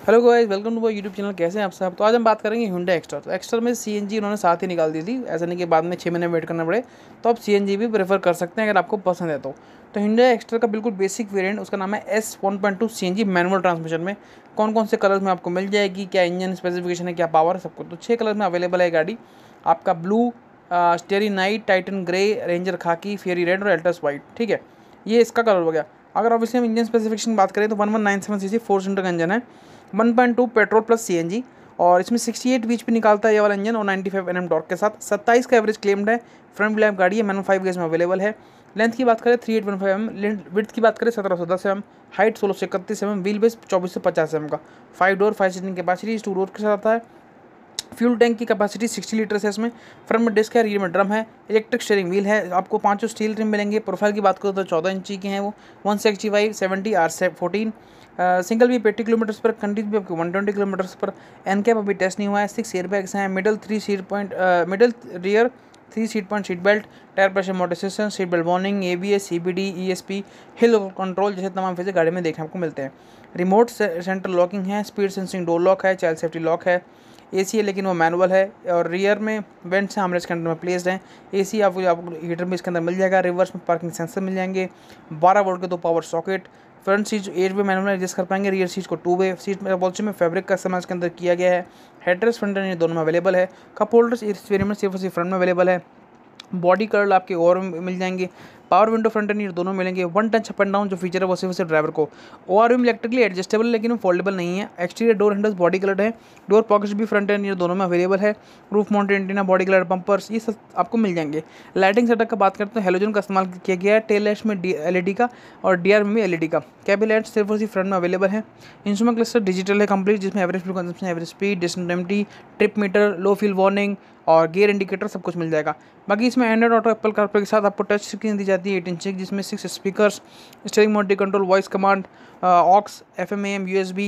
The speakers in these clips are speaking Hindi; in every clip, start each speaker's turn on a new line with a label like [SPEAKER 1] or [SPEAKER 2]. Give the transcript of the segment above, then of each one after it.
[SPEAKER 1] Hello guys welcome to my YouTube channel कैसे हैं आप सब? तो आज हम बात करेंगे हुंडा एक्स्ट्रा तो एक्स्ट्रा में सीएनजी उन्होंने साथ ही निकाल दी थी। ऐसा नहीं कि बाद में छः महीने वेट करना पड़े तो आप सीएनजी भी प्रेफर कर सकते हैं अगर आपको पसंद है तो। तो हुंडा एक्स्ट्रा का बिल्कुल बेसिक वेरिएंट उसका नाम है S one point two C N G manual transmission में। कौन कौन से कलर्स में आपको मिल जाएगी, क्या इंजन स्पेसिफिकेशन है, क्या पावर है सबको तो छः कलर में अवेलेबल है गाड़ी। आपका blue starry night titan grey ranger khaki fiery red और एल्टस वाइट ठीक है? ये इसका कलर हो गया। अगर ऑब्वियसली हम इंजन स्पेसिफिकेशन बात करें तो one one nine seven C C four cylinder का इंजन है। One point two petrol plus C N G और इसमें सिक्सटी एट बीच पे निकालता है ये वाला इंजन और नाइन्टी फाइव एन के साथ। सत्ताईस का एवरेज क्लेम्ड है, फ्रंट लैम्प गाड़ी है, मैनुअल फाइव गेज में अवेलेबल है। लेंथ की बात करें, three eight one five M width की बात करें, सत्रह सौ दस एम, हाइट सोलह सौ इकतीस एम, व्हील बेस चौबीस सौ पचास एम का। Five door, five seating capacity two door के साथ आता है। फ्यूल टैंक की कैपेसिटी सिक्सटी लीटर है इसमें। फ्रंट में डिस्क है रियर में ड्रम है इलेक्ट्रिक स्टेयरिंग व्हील है, आपको पाँचों स्टील रिम मिलेंगे। प्रोफ़ाइल की बात करो तो चौदह इंची के हैं वो। One sixty five seventy R से फोर्टीन सिंगल भी एट्टी किलोमीटर्स पर कंडीज भी आपको वन ट्वेंटी किलोमीटर्स पर एन कैप अभी टेस्ट नहीं हुआ है। सिक्स एयर बैग्स हैं middle three seat point middle rear three seat point seat belt tyre pressure motor system seat belt warning A B S C B D E S P hill control जैसे तमाम फीचर गाड़ी में देखने आपको मिलते हैं। रिमोट सेंटर लॉकिंग है स्पीड सेंसिंग डोर लॉक है चाइल्ड सेफ्टी लॉक है। एसी है, लेकिन वो मैनुअल है और रियर में वेंट्स हैं हमारे इसके अंदर में प्लेस्ड हैं। एसी आपको आपको हीटर में इसके अंदर मिल जाएगा रिवर्स में पार्किंग सेंसर मिल जाएँगे। बारह वोल्ट के दो power socket front seat eight way manual adjust कर पाएँगे। रियर सीट को टू वे सीट में बॉल्सी में फैब्रिक का इस्तेमाल इसके अंदर किया गया है। हेड्रेस फ्रंट एंड दोनों में अवेलेबल है। कप होल्डर्स इस वेरियंट में सिर्फ़ सिर्फ़ फ्रंट में अवेलेबल है। बॉडी कलर आपके और मिल जाएँगे। पावर विंडो फ्रंट एंड दोनों मिलेंगे। One touch up and down जो फीचर है वो सिर्फ़ ड्राइवर को। ओ आर इलेक्ट्रिकली एडजस्टेबल लेकिन फोल्डेबल नहीं है। Exterior door handles body colour है। डोर पॉकेट्स भी फ्रंट एंड दोनों में अवेलेबल है। Roof mounted antenna body colour bumpers ये सब आपको मिल जाएँगे। लाइटिंग सेटअप का बात करते हैं हेलोजन का इस्तेमाल किया गया है। टेल में एल e का और डी में भी एल का। कैबी लाइट सिर्फ़ और फ्रंट में अवेलेबल है। इंस्ट्रूमेंट क्लस्टर डिजिटल है कंप्लीट जिसमें average fuel consumption average speed distance trip meter low fuel warning और गियर इंडिकेटर सब कुछ मिल जाएगा। बाकी इसमें एंड्रॉइड ऑटो एप्पल कारप्ले के साथ आपको टच स्क्रीन दी जाती है एट इंच जिसमें six speakers steering mounted control voice command aux F M M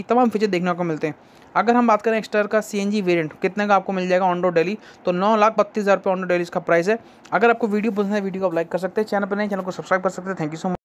[SPEAKER 1] तमाम फीचर देखने को मिलते हैं। अगर हम बात करें एक्स्टर का सी एन जी वेरियंट कितने का आपको मिल जाएगा ऑनडो डेली तो नौ लाख बत्तीस हज़ार रुपये ऑनडो डेली इसका प्राइस है। अगर आपको वीडियो पसंद है वीडियो को आप लाइक कर सकते हैं। चैनल पर नहीं चैनल को सब्सक्राइब कर सकते हैं। Thank you so much